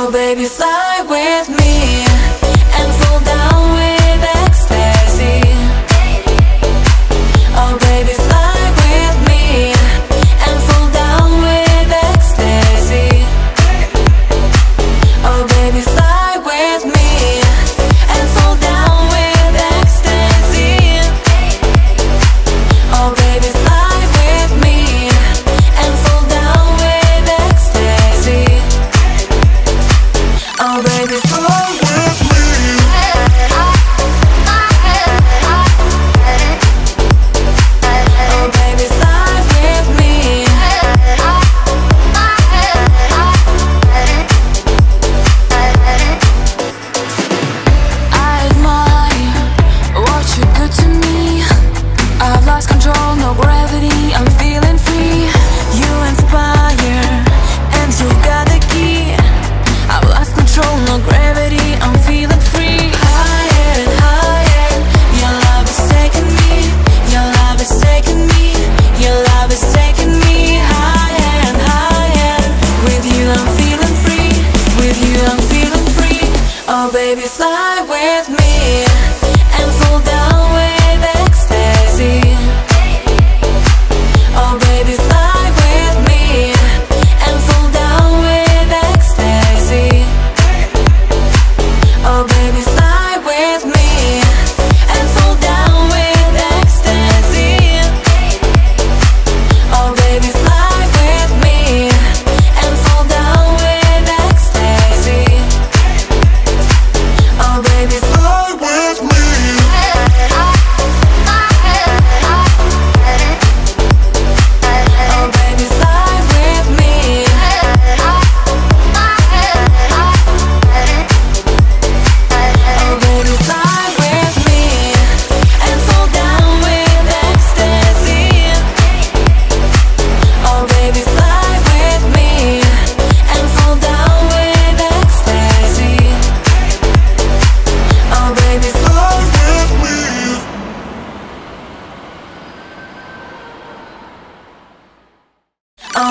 Oh, baby, fly with me. baby, fly with me and fall down.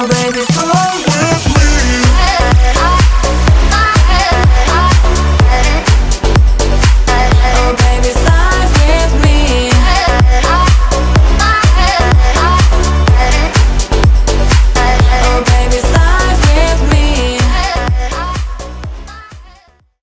baby, for.